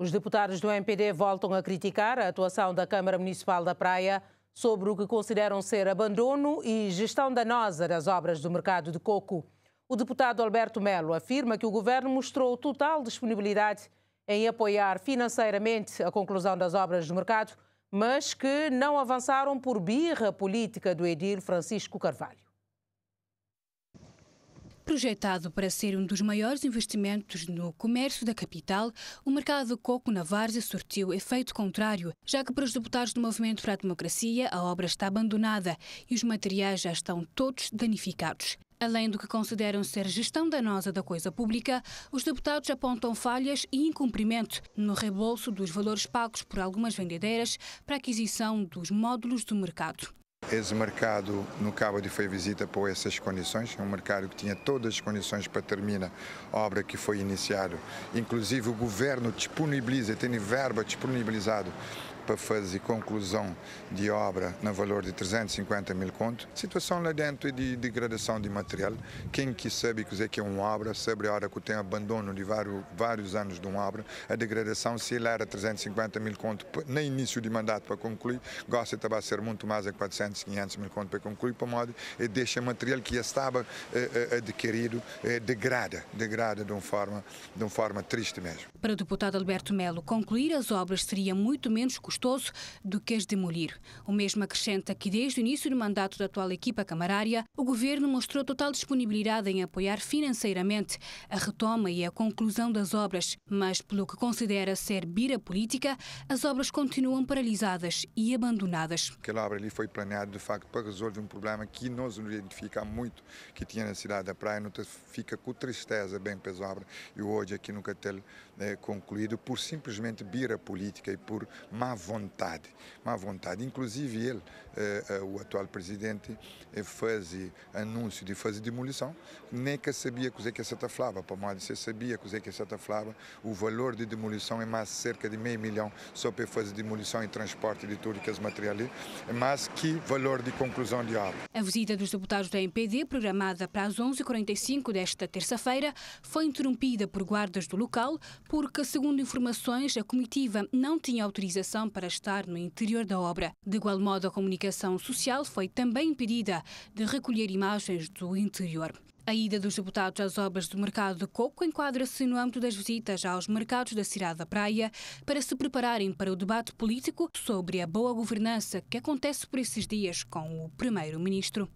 Os deputados do MPD voltam a criticar a atuação da Câmara Municipal da Praia sobre o que consideram ser abandono e gestão danosa das obras do mercado de coco. O deputado Alberto Melo afirma que o governo mostrou total disponibilidade em apoiar financeiramente a conclusão das obras do mercado, mas que não avançaram por birra política do edil Francisco Carvalho. Projetado para ser um dos maiores investimentos no comércio da capital, o mercado de coco na Várzea sortiu efeito contrário, já que para os deputados do Movimento para a Democracia a obra está abandonada e os materiais já estão todos danificados. Além do que consideram ser gestão danosa da coisa pública, os deputados apontam falhas e incumprimento no rebolso dos valores pagos por algumas vendedeiras para a aquisição dos módulos do mercado. Esse mercado no Cabo de foi visita por essas condições, um mercado que tinha todas as condições para terminar a obra que foi iniciada. Inclusive o governo disponibiliza, tem verba disponibilizado para fazer conclusão de obra no valor de 350 mil conto. Situação lá dentro é de degradação de material. Quem que sabe que é uma obra, sabe a hora que tem abandono de vários, vários anos de uma obra, a degradação, se ele era 350 mil conto no início de mandato para concluir, gosta de ser muito mais a 400, 500 mil conto para concluir, para modo e deixa material que já estava eh, eh, adquirido, eh, degrada, degrada de uma forma, de uma forma triste mesmo. Para o deputado Alberto Melo, concluir as obras seria muito menos custoso custoso do que as demolir. O mesmo acrescenta que desde o início do mandato da atual equipa camarária, o governo mostrou total disponibilidade em apoiar financeiramente a retoma e a conclusão das obras, mas pelo que considera ser bira política, as obras continuam paralisadas e abandonadas. Aquela obra ali foi planeada de facto para resolver um problema que nós identificamos muito que tinha na cidade da Praia, não fica com tristeza bem para as obras e hoje aqui no Catel é concluído por simplesmente bira política e por má vontade, má vontade. Inclusive ele, eh, eh, o atual presidente, eh, faz anúncio de fazer demolição, nem que sabia que é que essa falava, para mais se sabia que é que essa falava, o valor de demolição é mais cerca de meio milhão só para fazer demolição e transporte de tudo que é material ali, mas que valor de conclusão de obra. A visita dos deputados da MPD, programada para as 11h45 desta terça-feira, foi interrompida por guardas do local, porque, segundo informações, a comitiva não tinha autorização para estar no interior da obra. De igual modo, a comunicação social foi também impedida de recolher imagens do interior. A ida dos deputados às obras do mercado de coco enquadra-se no âmbito das visitas aos mercados da cidade da Praia para se prepararem para o debate político sobre a boa governança que acontece por esses dias com o primeiro-ministro.